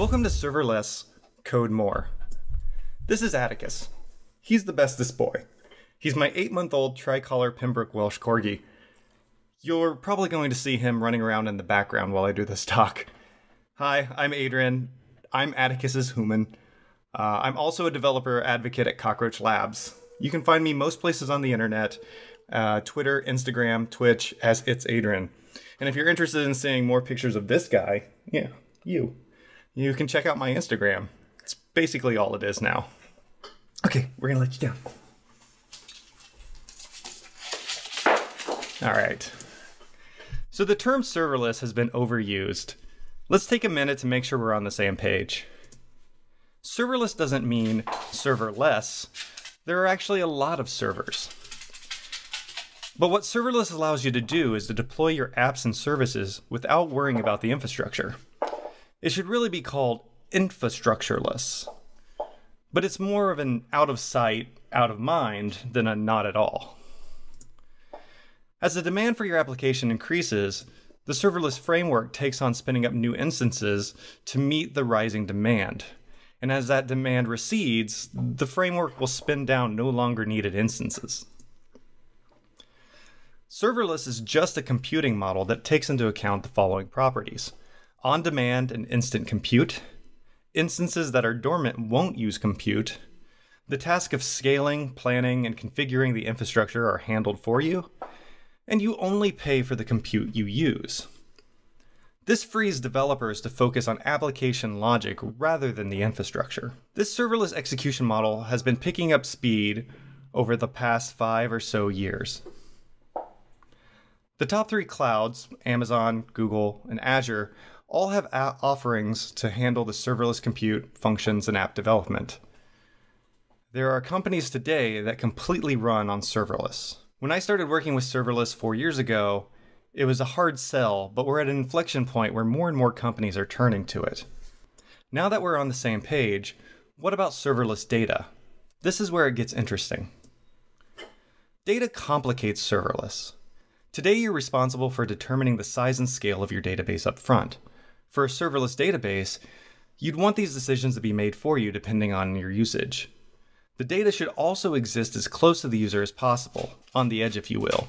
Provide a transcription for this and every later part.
Welcome to Serverless Code More. This is Atticus. He's the bestest boy. He's my eight month old tricolor Pembroke Welsh Corgi. You're probably going to see him running around in the background while I do this talk. Hi, I'm Aydrian. I'm Atticus's human. Uh, I'm also a developer advocate at Cockroach Labs. You can find me most places on the internet uh, Twitter, Instagram, Twitch, as It's Aydrian. And if you're interested in seeing more pictures of this guy, yeah, you, you can check out my Instagram. It's basically all it is now. Okay, we're gonna let you down. All right. So the term serverless has been overused. Let's take a minute to make sure we're on the same page. Serverless doesn't mean serverless. There are actually a lot of servers. But what serverless allows you to do is to deploy your apps and services without worrying about the infrastructure. It should really be called infrastructureless. But it's more of an out of sight, out of mind than a not at all. As the demand for your application increases, the serverless framework takes on spinning up new instances to meet the rising demand. And as that demand recedes, the framework will spin down no longer needed instances. Serverless is just a computing model that takes into account the following properties on demand and instant compute, instances that are dormant won't use compute, the task of scaling, planning, and configuring the infrastructure are handled for you, and you only pay for the compute you use. This frees developers to focus on application logic rather than the infrastructure. This serverless execution model has been picking up speed over the past five or so years. The top three clouds, Amazon, Google, and Azure, all have offerings to handle the serverless compute functions and app development. There are companies today that completely run on serverless. When I started working with serverless four years ago, it was a hard sell, but we're at an inflection point where more and more companies are turning to it. Now that we're on the same page, what about serverless data? This is where it gets interesting. Data complicates serverless. Today, you're responsible for determining the size and scale of your database up front. For a serverless database, you'd want these decisions to be made for you depending on your usage. The data should also exist as close to the user as possible, on the edge, if you will.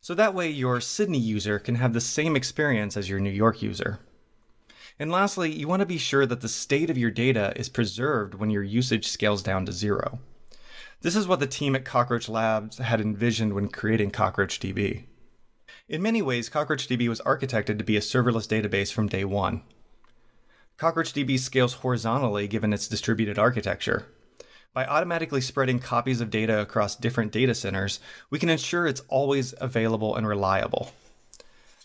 So that way, your Sydney user can have the same experience as your New York user. And lastly, you want to be sure that the state of your data is preserved when your usage scales down to zero. This is what the team at Cockroach Labs had envisioned when creating CockroachDB. In many ways, CockroachDB was architected to be a serverless database from day one. CockroachDB scales horizontally given its distributed architecture. By automatically spreading copies of data across different data centers, we can ensure it's always available and reliable.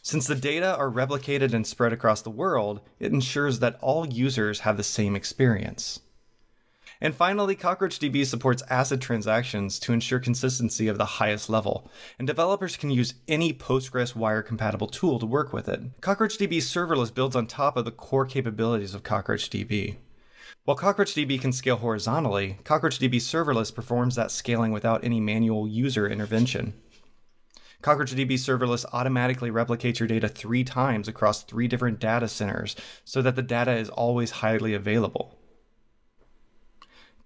Since the data are replicated and spread across the world, it ensures that all users have the same experience. And finally, CockroachDB supports ACID transactions to ensure consistency of the highest level, and developers can use any Postgres wire compatible tool to work with it. CockroachDB serverless builds on top of the core capabilities of CockroachDB. While CockroachDB can scale horizontally, CockroachDB serverless performs that scaling without any manual user intervention. CockroachDB serverless automatically replicates your data three times across three different data centers so that the data is always highly available.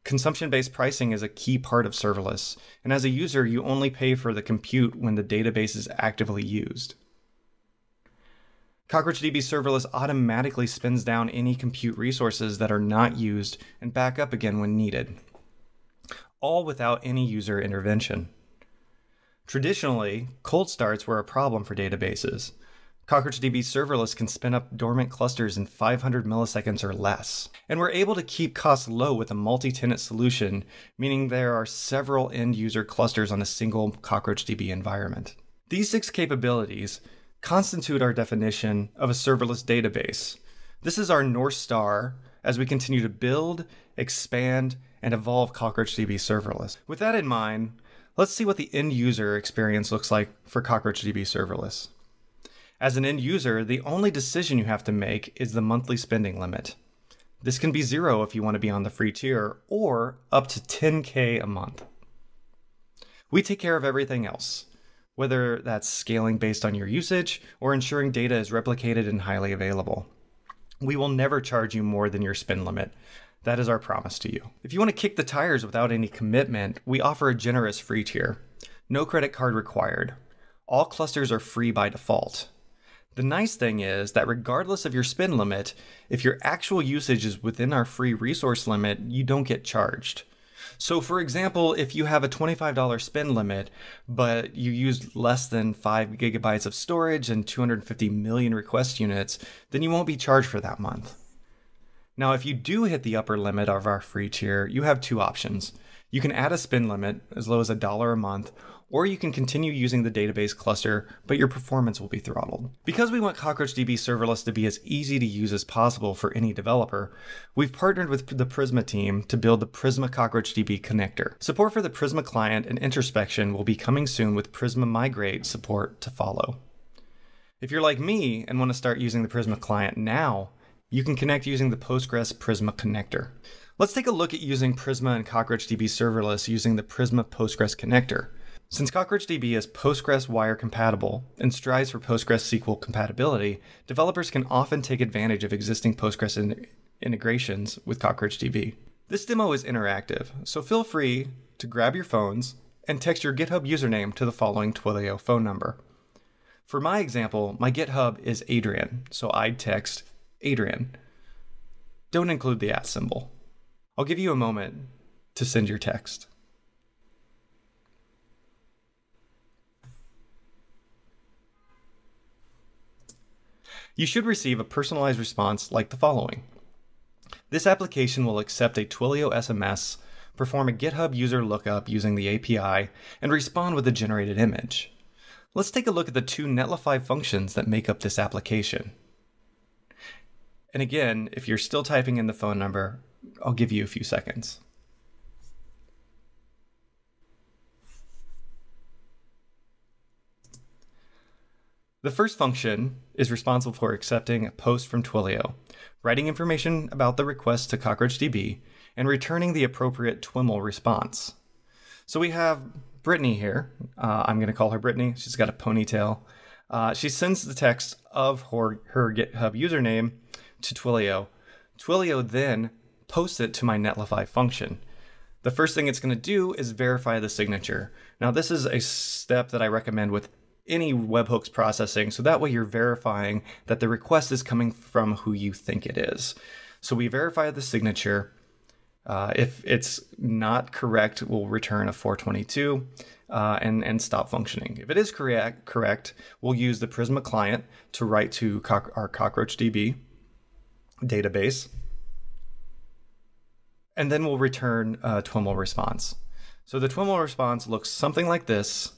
Consumption based pricing is a key part of serverless, and as a user, you only pay for the compute when the database is actively used. CockroachDB serverless automatically spins down any compute resources that are not used and back up again when needed, all without any user intervention. Traditionally, cold starts were a problem for databases, CockroachDB serverless can spin up dormant clusters in 500 milliseconds or less. And we're able to keep costs low with a multi-tenant solution, meaning there are several end user clusters on a single CockroachDB environment. These six capabilities constitute our definition of a serverless database. This is our North Star as we continue to build, expand, and evolve CockroachDB serverless. With that in mind, let's see what the end user experience looks like for CockroachDB serverless. As an end user, the only decision you have to make is the monthly spending limit. This can be zero if you want to be on the free tier, or up to 10K a month. We take care of everything else, whether that's scaling based on your usage or ensuring data is replicated and highly available. We will never charge you more than your spend limit. That is our promise to you. If you want to kick the tires without any commitment, we offer a generous free tier. No credit card required. All clusters are free by default. The nice thing is that regardless of your spend limit, if your actual usage is within our free resource limit, you don't get charged. So, for example, if you have a $25 spend limit, but you use less than 5 gigabytes of storage and 250 million request units, then you won't be charged for that month. Now, if you do hit the upper limit of our free tier, you have two options. You can add a spend limit as low as a dollar a month, or you can continue using the database cluster, but your performance will be throttled. Because we want CockroachDB serverless to be as easy to use as possible for any developer, we've partnered with the Prisma team to build the Prisma CockroachDB connector. Support for the Prisma client and introspection will be coming soon with Prisma Migrate support to follow. If you're like me and want to start using the Prisma client now, you can connect using the Postgres Prisma connector. Let's take a look at using Prisma and CockroachDB serverless using the Prisma Postgres connector. Since CockroachDB is Postgres wire compatible and strives for Postgres SQL compatibility, developers can often take advantage of existing Postgres in- integrations with CockroachDB. This demo is interactive, so feel free to grab your phones and text your GitHub username to the following Twilio phone number. For my example, my GitHub is Aydrian, so I'd text Aydrian. Don't include the at symbol. I'll give you a moment to send your text. You should receive a personalized response like the following. This application will accept a Twilio SMS, perform a GitHub user lookup using the API, and respond with a generated image. Let's take a look at the two Netlify functions that make up this application. And again, if you're still typing in the phone number, I'll give you a few seconds. The first function is responsible for accepting a post from Twilio, writing information about the request to CockroachDB, and returning the appropriate TWIML response. So we have Brittany here. Uh, I'm going to call her Brittany. She's got a ponytail. Uh, she sends the text of her, her GitHub username to Twilio. Twilio then posts it to my Netlify function. The first thing it's going to do is verify the signature. Now, this is a step that I recommend with any webhooks processing. So that way you're verifying that the request is coming from who you think it is. So we verify the signature. Uh, if it's not correct, we'll return a 422 uh, and, and stop functioning. If it is correct, correct, we'll use the Prisma client to write to co- our CockroachDB database. And then we'll return a TWIML response. So the TWIML response looks something like this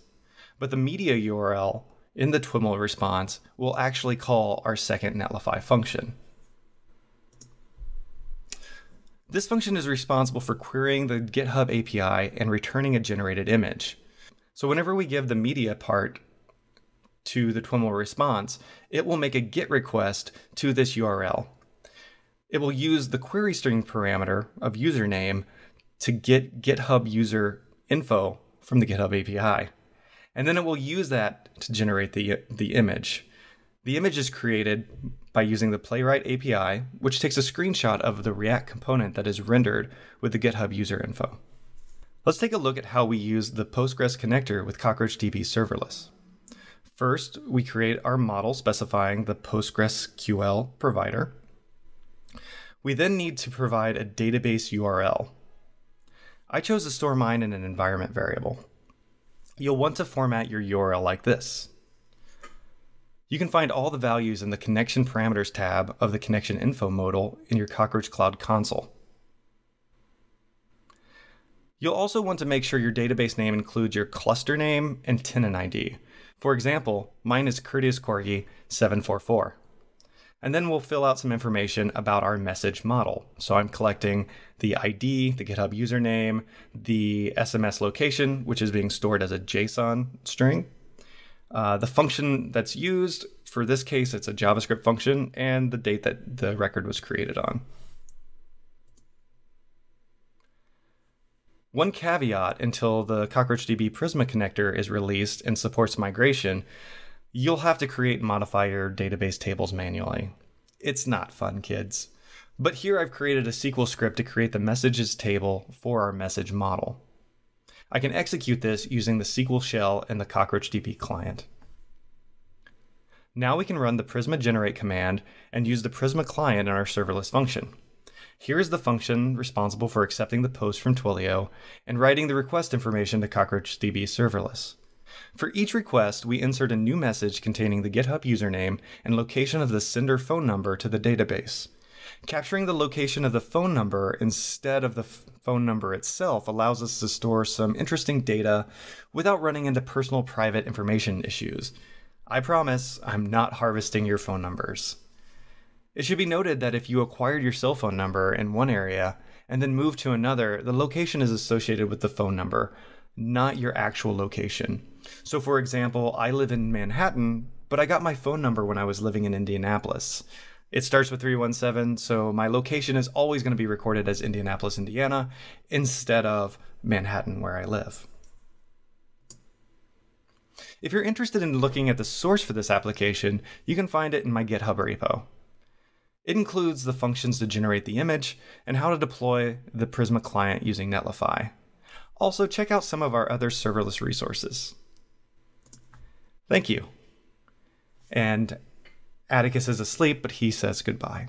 but the media URL in the TWIML response will actually call our second netlify function. This function is responsible for querying the GitHub API and returning a generated image. So whenever we give the media part to the TWIML response, it will make a GET request to this URL. It will use the query string parameter of username to get GitHub user info from the GitHub API and then it will use that to generate the, the image. The image is created by using the Playwright API, which takes a screenshot of the React component that is rendered with the GitHub user info. Let's take a look at how we use the Postgres connector with CockroachDB serverless. First, we create our model specifying the PostgreSQL provider. We then need to provide a database URL. I chose to store mine in an environment variable you'll want to format your URL like this. You can find all the values in the Connection Parameters tab of the Connection Info modal in your Cockroach Cloud console. You'll also want to make sure your database name includes your cluster name and tenant ID. For example, mine is Courteous Corgi 744 and then we'll fill out some information about our message model. So I'm collecting the ID, the GitHub username, the SMS location, which is being stored as a JSON string, uh, the function that's used. For this case, it's a JavaScript function, and the date that the record was created on. One caveat until the CockroachDB Prisma connector is released and supports migration you'll have to create and modify your database tables manually. It's not fun, kids. But here I've created a SQL script to create the messages table for our message model. I can execute this using the SQL shell and the CockroachDB client. Now we can run the Prisma generate command and use the Prisma client in our serverless function. Here is the function responsible for accepting the post from Twilio and writing the request information to CockroachDB serverless. For each request, we insert a new message containing the GitHub username and location of the sender phone number to the database. Capturing the location of the phone number instead of the phone number itself allows us to store some interesting data without running into personal private information issues. I promise I'm not harvesting your phone numbers. It should be noted that if you acquired your cell phone number in one area and then moved to another, the location is associated with the phone number, not your actual location. So, for example, I live in Manhattan, but I got my phone number when I was living in Indianapolis. It starts with 317, so my location is always going to be recorded as Indianapolis, Indiana, instead of Manhattan, where I live. If you're interested in looking at the source for this application, you can find it in my GitHub repo. It includes the functions to generate the image and how to deploy the Prisma client using Netlify. Also, check out some of our other serverless resources. Thank you. And Atticus is asleep, but he says goodbye.